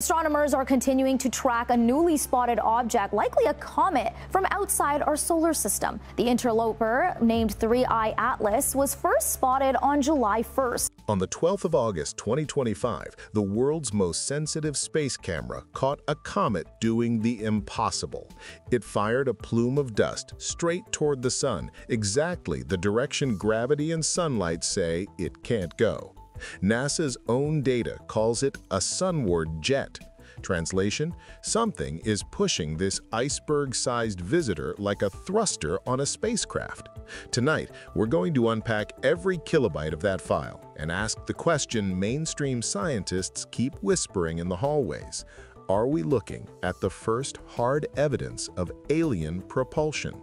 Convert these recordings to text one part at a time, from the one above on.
Astronomers are continuing to track a newly spotted object, likely a comet, from outside our solar system. The interloper, named 3I Atlas, was first spotted on July 1st. On the 12th of August 2025, the world's most sensitive space camera caught a comet doing the impossible. It fired a plume of dust straight toward the sun, exactly the direction gravity and sunlight say it can't go. NASA's own data calls it a sunward jet. Translation, something is pushing this iceberg-sized visitor like a thruster on a spacecraft. Tonight, we're going to unpack every kilobyte of that file and ask the question mainstream scientists keep whispering in the hallways. Are we looking at the first hard evidence of alien propulsion?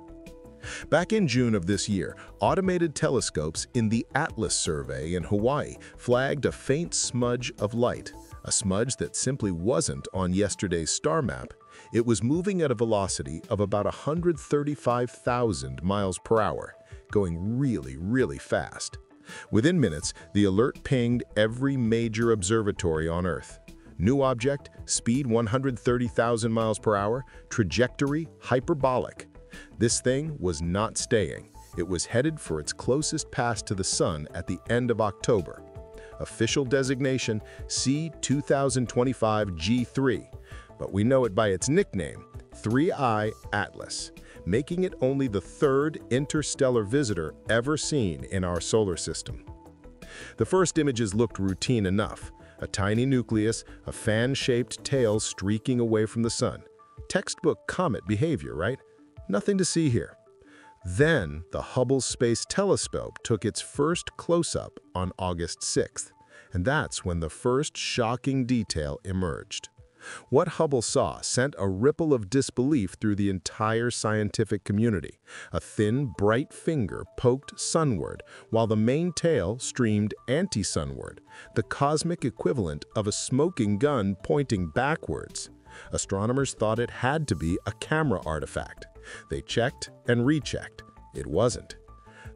Back in June of this year, automated telescopes in the Atlas survey in Hawaii flagged a faint smudge of light, a smudge that simply wasn't on yesterday's star map. It was moving at a velocity of about 135,000 miles per hour, going really, really fast. Within minutes, the alert pinged every major observatory on Earth. New object, speed 130,000 miles per hour, trajectory hyperbolic. This thing was not staying. It was headed for its closest pass to the Sun at the end of October. Official designation C2025G3, but we know it by its nickname, 3I Atlas, making it only the third interstellar visitor ever seen in our solar system. The first images looked routine enough, a tiny nucleus, a fan-shaped tail streaking away from the sun. Textbook comet behavior, right? Nothing to see here. Then, the Hubble Space Telescope took its first close-up on August 6th, and that's when the first shocking detail emerged. What Hubble saw sent a ripple of disbelief through the entire scientific community. A thin, bright finger poked sunward, while the main tail streamed anti-sunward, the cosmic equivalent of a smoking gun pointing backwards. Astronomers thought it had to be a camera artifact. They checked and rechecked. It wasn't.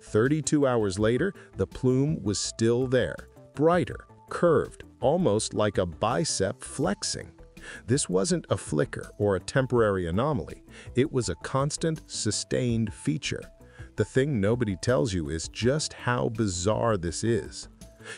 32 hours later, the plume was still there, brighter, curved, almost like a bicep flexing. This wasn't a flicker or a temporary anomaly. It was a constant, sustained feature. The thing nobody tells you is just how bizarre this is.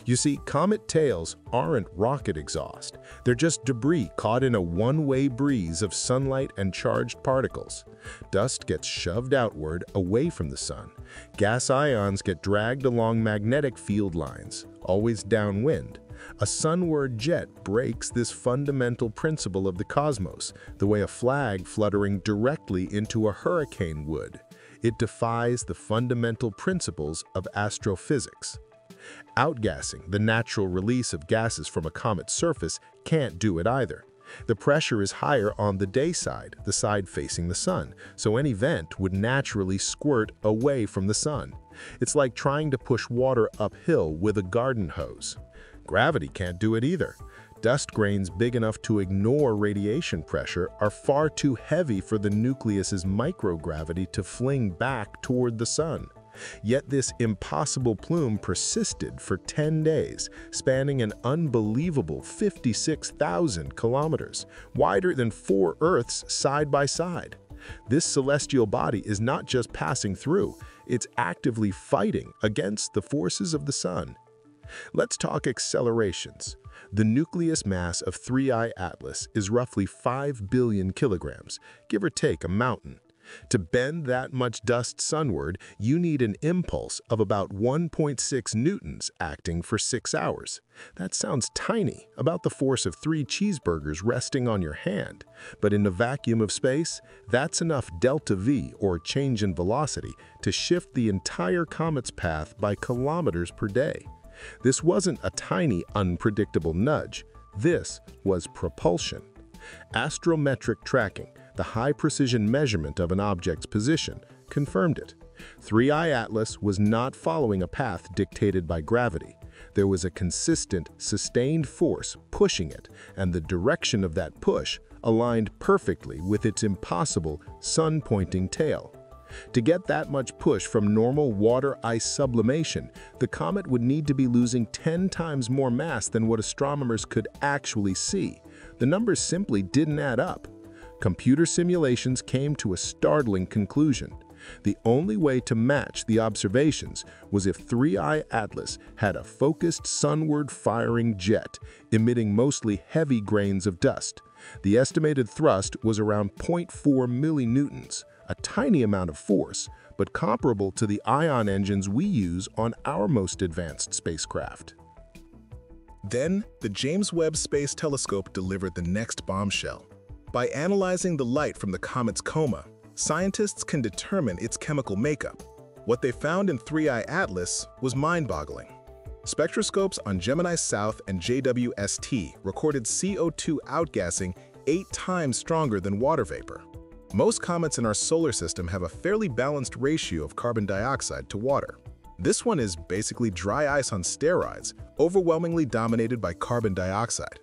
You see, comet tails aren't rocket exhaust. They're just debris caught in a one-way breeze of sunlight and charged particles. Dust gets shoved outward away from the sun. Gas ions get dragged along magnetic field lines, always downwind. A sunward jet breaks this fundamental principle of the cosmos, the way a flag fluttering directly into a hurricane would. It defies the fundamental principles of astrophysics. Outgassing, the natural release of gases from a comet's surface, can't do it either. The pressure is higher on the day side, the side facing the sun, so any vent would naturally squirt away from the sun. It's like trying to push water uphill with a garden hose. Gravity can't do it either. Dust grains big enough to ignore radiation pressure are far too heavy for the nucleus's microgravity to fling back toward the sun. Yet this impossible plume persisted for 10 days, spanning an unbelievable 56,000 kilometers, wider than four Earths side by side. This celestial body is not just passing through, it's actively fighting against the forces of the sun. Let's talk accelerations. The nucleus mass of 3I Atlas is roughly 5 billion kilograms, give or take a mountain. To bend that much dust sunward, you need an impulse of about 1.6 newtons acting for 6 hours. That sounds tiny, about the force of three cheeseburgers resting on your hand. But in the vacuum of space, that's enough delta V, or change in velocity, to shift the entire comet's path by kilometers per day. This wasn't a tiny, unpredictable nudge. This was propulsion. Astrometric tracking, the high-precision measurement of an object's position, confirmed it. 3I Atlas was not following a path dictated by gravity. There was a consistent, sustained force pushing it, and the direction of that push aligned perfectly with its impossible, sun-pointing tail. To get that much push from normal water-ice sublimation, the comet would need to be losing 10 times more mass than what astronomers could actually see, The numbers simply didn't add up. Computer simulations came to a startling conclusion. The only way to match the observations was if 3I Atlas had a focused sunward-firing jet, emitting mostly heavy grains of dust. The estimated thrust was around 0.4 millinewtons, a tiny amount of force, but comparable to the ion engines we use on our most advanced spacecraft. Then, the James Webb Space Telescope delivered the next bombshell. By analyzing the light from the comet's coma, scientists can determine its chemical makeup. What they found in 3I Atlas was mind-boggling. Spectroscopes on Gemini South and JWST recorded CO2 outgassing eight times stronger than water vapor. Most comets in our solar system have a fairly balanced ratio of carbon dioxide to water. This one is basically dry ice on steroids, overwhelmingly dominated by carbon dioxide.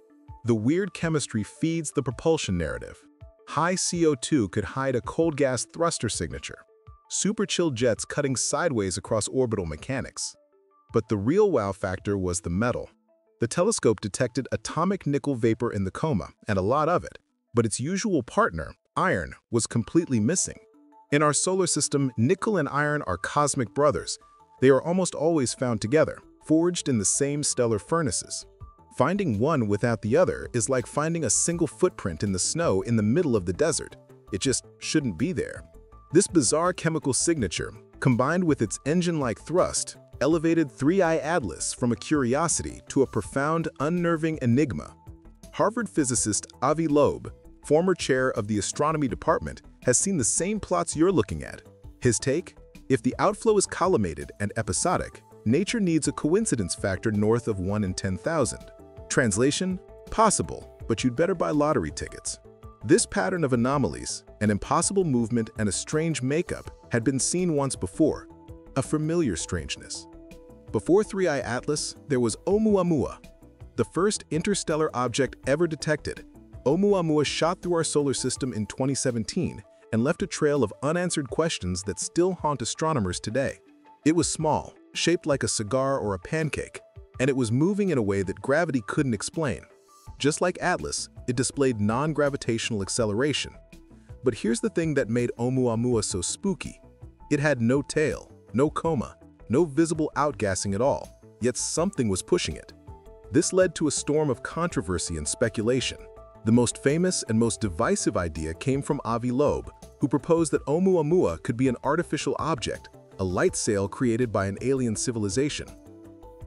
The weird chemistry feeds the propulsion narrative. High CO2 could hide a cold gas thruster signature, super chill jets cutting sideways across orbital mechanics. But the real wow factor was the metal. The telescope detected atomic nickel vapor in the coma, and a lot of it, but its usual partner, iron, was completely missing. In our solar system, nickel and iron are cosmic brothers. They are almost always found together, forged in the same stellar furnaces. Finding one without the other is like finding a single footprint in the snow in the middle of the desert. It just shouldn't be there. This bizarre chemical signature, combined with its engine-like thrust, elevated 3I Atlas from a curiosity to a profound, unnerving enigma. Harvard physicist Avi Loeb, former chair of the astronomy department, has seen the same plots you're looking at. His take? If the outflow is collimated and episodic, nature needs a coincidence factor north of 1 in 10,000. Translation? Possible, but you'd better buy lottery tickets. This pattern of anomalies, an impossible movement and a strange makeup had been seen once before, a familiar strangeness. Before 3I Atlas, there was Oumuamua, the first interstellar object ever detected. Oumuamua shot through our solar system in 2017 and left a trail of unanswered questions that still haunt astronomers today. It was small, shaped like a cigar or a pancake, and it was moving in a way that gravity couldn't explain. Just like Atlas, it displayed non-gravitational acceleration. But here's the thing that made Oumuamua so spooky. It had no tail, no coma, no visible outgassing at all, yet something was pushing it. This led to a storm of controversy and speculation. The most famous and most divisive idea came from Avi Loeb, who proposed that Oumuamua could be an artificial object, a light sail created by an alien civilization.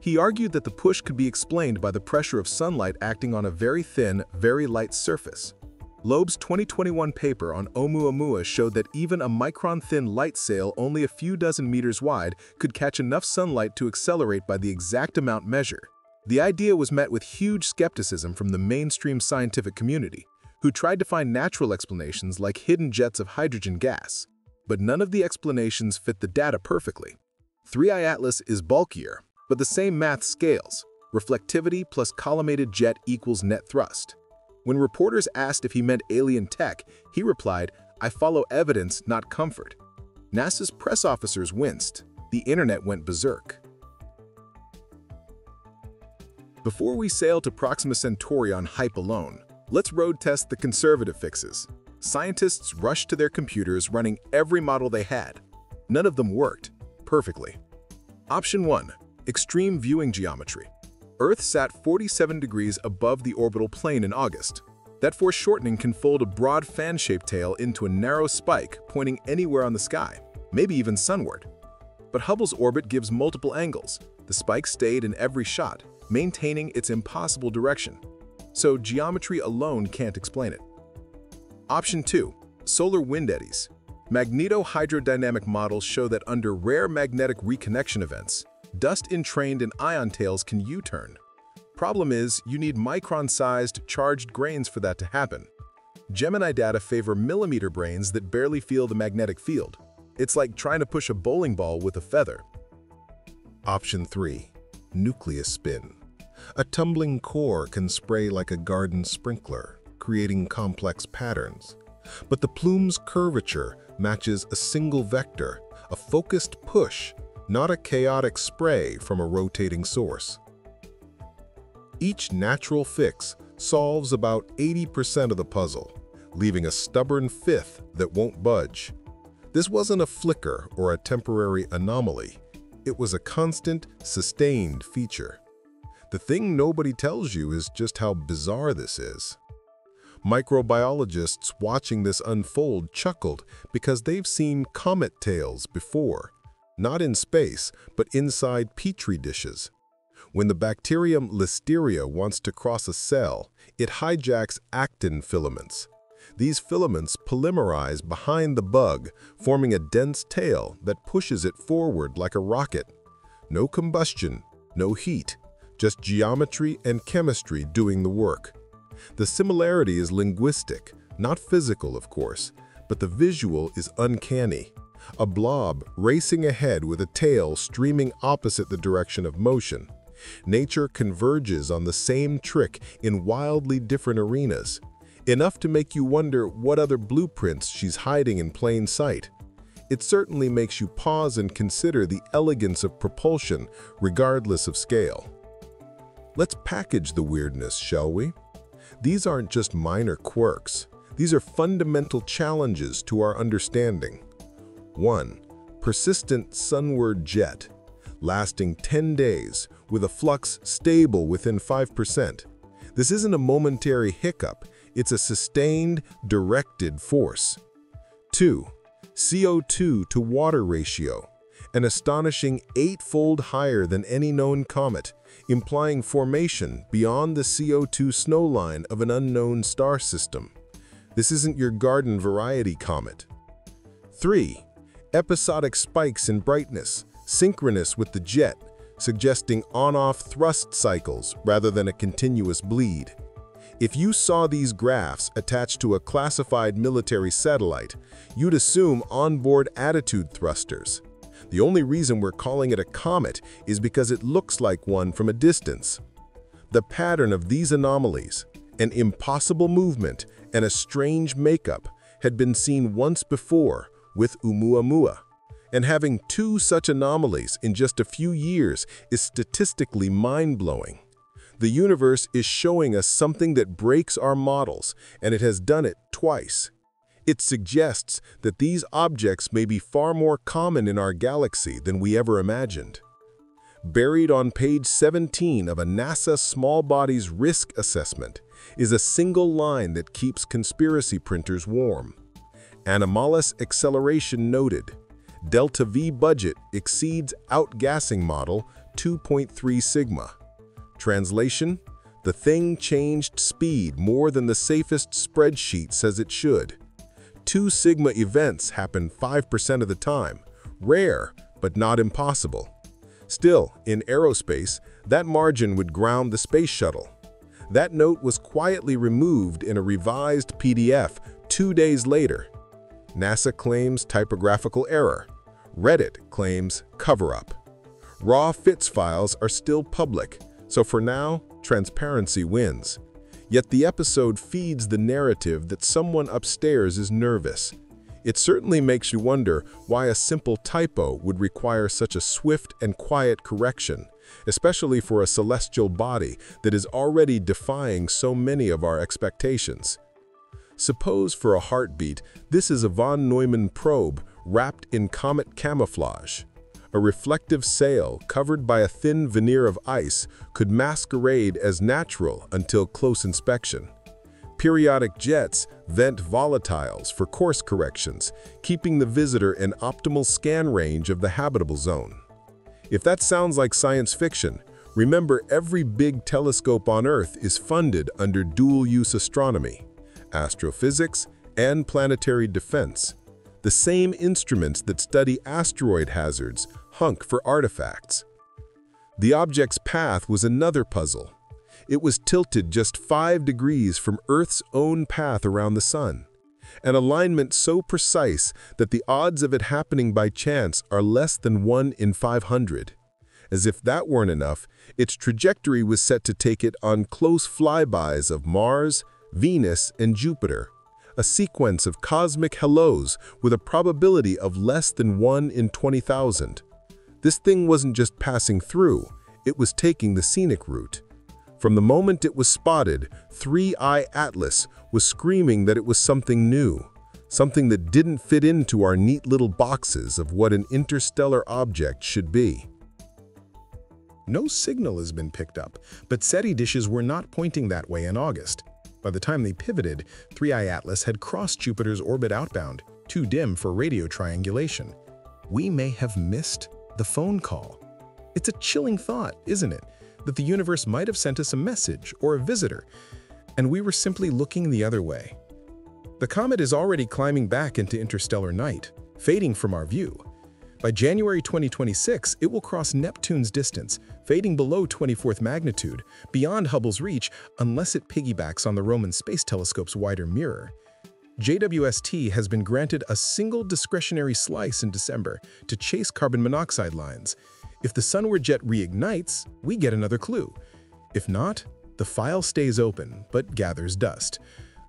He argued that the push could be explained by the pressure of sunlight acting on a very thin, very light surface. Loeb's 2021 paper on Oumuamua showed that even a micron-thin light sail only a few dozen meters wide could catch enough sunlight to accelerate by the exact amount measured. The idea was met with huge skepticism from the mainstream scientific community, who tried to find natural explanations like hidden jets of hydrogen gas. But none of the explanations fit the data perfectly. 3I Atlas is bulkier, but the same math scales. Reflectivity plus collimated jet equals net thrust. When reporters asked if he meant alien tech, he replied, I follow evidence, not comfort. NASA's press officers winced. The internet went berserk. Before we sail to Proxima Centauri on hype alone, let's road test the conservative fixes. Scientists rushed to their computers running every model they had. None of them worked perfectly. Option 1 extreme viewing geometry. Earth sat 47 degrees above the orbital plane in August. That foreshortening can fold a broad fan-shaped tail into a narrow spike pointing anywhere on the sky, maybe even sunward. But Hubble's orbit gives multiple angles. The spike stayed in every shot, maintaining its impossible direction. So geometry alone can't explain it. Option 2. Solar wind eddies. Magneto-hydrodynamic models show that under rare magnetic reconnection events, dust entrained in ion tails can U-turn. Problem is, you need micron-sized, charged grains for that to happen. Gemini data favor millimeter brains that barely feel the magnetic field. It's like trying to push a bowling ball with a feather. Option 3. Nucleus spin. A tumbling core can spray like a garden sprinkler, creating complex patterns. But the plume's curvature matches a single vector, a focused push not a chaotic spray from a rotating source. Each natural fix solves about 80% of the puzzle, leaving a stubborn fifth that won't budge. This wasn't a flicker or a temporary anomaly. It was a constant, sustained feature. The thing nobody tells you is just how bizarre this is. Microbiologists watching this unfold chuckled because they've seen comet tails before, not in space, but inside petri dishes. When the bacterium Listeria wants to cross a cell, it hijacks actin filaments. These filaments polymerize behind the bug, forming a dense tail that pushes it forward like a rocket. No combustion, no heat, just geometry and chemistry doing the work. The similarity is linguistic, not physical, of course, but the visual is uncanny. A blob racing ahead with a tail streaming opposite the direction of motion. Nature converges on the same trick in wildly different arenas, enough to make you wonder what other blueprints she's hiding in plain sight. It certainly makes you pause and consider the elegance of propulsion, regardless of scale. Let's package the weirdness, shall we? These aren't just minor quirks. These are fundamental challenges to our understanding. 1. Persistent sunward jet, lasting 10 days, with a flux stable within 5%. This isn't a momentary hiccup, it's a sustained, directed force. 2. CO2 to water ratio, an astonishing eightfold higher than any known comet, implying formation beyond the CO2 snowline of an unknown star system. This isn't your garden variety comet. 3. Episodic spikes in brightness, synchronous with the jet, suggesting on-off thrust cycles rather than a continuous bleed. If you saw these graphs attached to a classified military satellite, you'd assume onboard attitude thrusters. The only reason we're calling it a comet is because it looks like one from a distance. The pattern of these anomalies, an impossible movement, and a strange makeup had been seen once before with Oumuamua. And having two such anomalies in just a few years is statistically mind-blowing. The universe is showing us something that breaks our models, and it has done it twice. It suggests that these objects may be far more common in our galaxy than we ever imagined. Buried on page 17 of a NASA Small Bodies Risk Assessment is a single line that keeps conspiracy printers warm. Anomalous acceleration noted. Delta V budget exceeds outgassing model 2.3 sigma. Translation, the thing changed speed more than the safest spreadsheet says it should. Two sigma events happen 5% of the time, rare but not impossible. Still, in aerospace, that margin would ground the space shuttle. That note was quietly removed in a revised PDF two days later. NASA claims typographical error. Reddit claims cover-up. Raw FITS files are still public, so for now, transparency wins. Yet the episode feeds the narrative that someone upstairs is nervous. It certainly makes you wonder why a simple typo would require such a swift and quiet correction, especially for a celestial body that is already defying so many of our expectations. Suppose for a heartbeat, this is a von Neumann probe wrapped in comet camouflage. A reflective sail covered by a thin veneer of ice could masquerade as natural until close inspection. Periodic jets vent volatiles for course corrections, keeping the visitor in optimal scan range of the habitable zone. If that sounds like science fiction, remember every big telescope on Earth is funded under dual-use astronomy, astrophysics, and planetary defense, the same instruments that study asteroid hazards hunk for artifacts. The object's path was another puzzle. It was tilted just 5 degrees from Earth's own path around the Sun, an alignment so precise that the odds of it happening by chance are less than 1 in 500. As if that weren't enough, its trajectory was set to take it on close flybys of Mars, Venus, and Jupiter, a sequence of cosmic hellos with a probability of less than 1 in 20,000. This thing wasn't just passing through, it was taking the scenic route. From the moment it was spotted, 3I Atlas was screaming that it was something new, something that didn't fit into our neat little boxes of what an interstellar object should be. No signal has been picked up, but SETI dishes were not pointing that way in August. By the time they pivoted, 3I Atlas had crossed Jupiter's orbit outbound, too dim for radio triangulation. We may have missed the phone call. It's a chilling thought, isn't it, that the universe might have sent us a message or a visitor, and we were simply looking the other way. The comet is already climbing back into interstellar night, fading from our view. By January 2026, it will cross Neptune's distance, fading below 24th magnitude, beyond Hubble's reach unless it piggybacks on the Roman Space Telescope's wider mirror. JWST has been granted a single discretionary slice in December to chase carbon monoxide lines. If the sunward jet reignites, we get another clue. If not, the file stays open but gathers dust.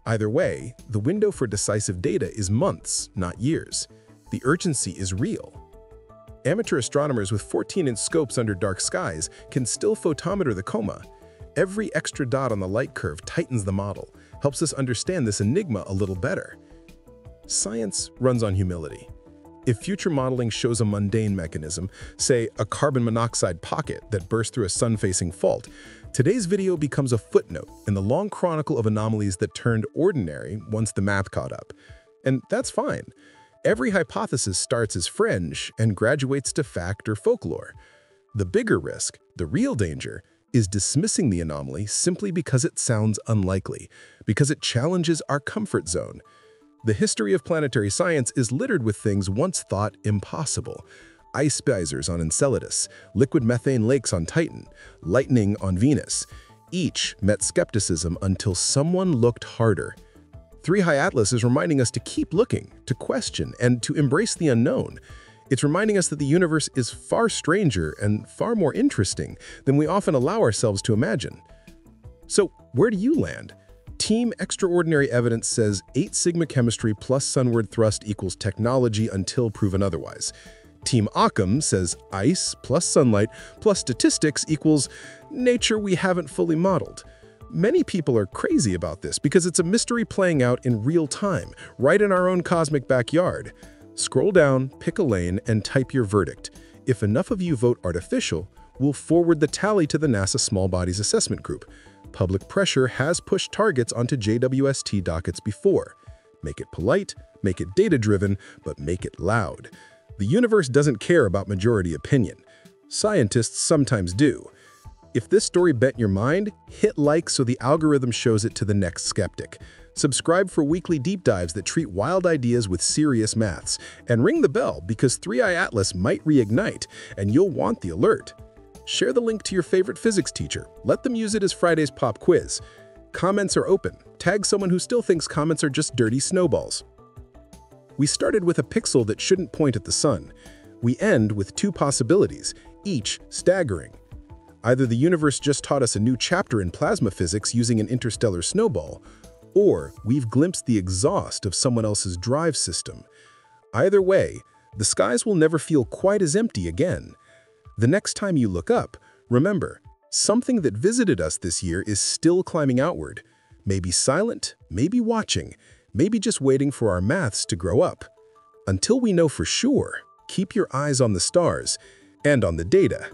Either way, the window for decisive data is months, not years. The urgency is real. Amateur astronomers with 14-inch scopes under dark skies can still photometer the coma. Every extra dot on the light curve tightens the model, helps us understand this enigma a little better. Science runs on humility. If future modeling shows a mundane mechanism, say a carbon monoxide pocket that burst through a sun-facing fault, today's video becomes a footnote in the long chronicle of anomalies that turned ordinary once the math caught up. And that's fine. Every hypothesis starts as fringe and graduates to fact or folklore. The bigger risk, the real danger, is dismissing the anomaly simply because it sounds unlikely, because it challenges our comfort zone. The history of planetary science is littered with things once thought impossible. Ice geysers on Enceladus, liquid methane lakes on Titan, lightning on Venus. Each met skepticism until someone looked harder. 3I Atlas is reminding us to keep looking, to question, and to embrace the unknown. It's reminding us that the universe is far stranger and far more interesting than we often allow ourselves to imagine. So where do you land? Team Extraordinary Evidence says 8 sigma chemistry plus sunward thrust equals technology until proven otherwise. Team Occam says ice plus sunlight plus statistics equals nature we haven't fully modeled. Many people are crazy about this because it's a mystery playing out in real time, right in our own cosmic backyard. Scroll down, pick a lane, and type your verdict. If enough of you vote artificial, we'll forward the tally to the NASA Small Bodies Assessment Group. Public pressure has pushed targets onto JWST dockets before. Make it polite, make it data-driven, but make it loud. The universe doesn't care about majority opinion. Scientists sometimes do. If this story bent your mind, hit like so the algorithm shows it to the next skeptic. Subscribe for weekly deep dives that treat wild ideas with serious maths. And ring the bell because 3i Atlas might reignite, and you'll want the alert. Share the link to your favorite physics teacher. Let them use it as Friday's pop quiz. Comments are open. Tag someone who still thinks comments are just dirty snowballs. We started with a pixel that shouldn't point at the sun. We end with two possibilities, each staggering. Either the universe just taught us a new chapter in plasma physics using an interstellar snowball, or we've glimpsed the exhaust of someone else's drive system. Either way, the skies will never feel quite as empty again. The next time you look up, remember, something that visited us this year is still climbing outward. Maybe silent, maybe watching, maybe just waiting for our maths to grow up. Until we know for sure, keep your eyes on the stars and on the data.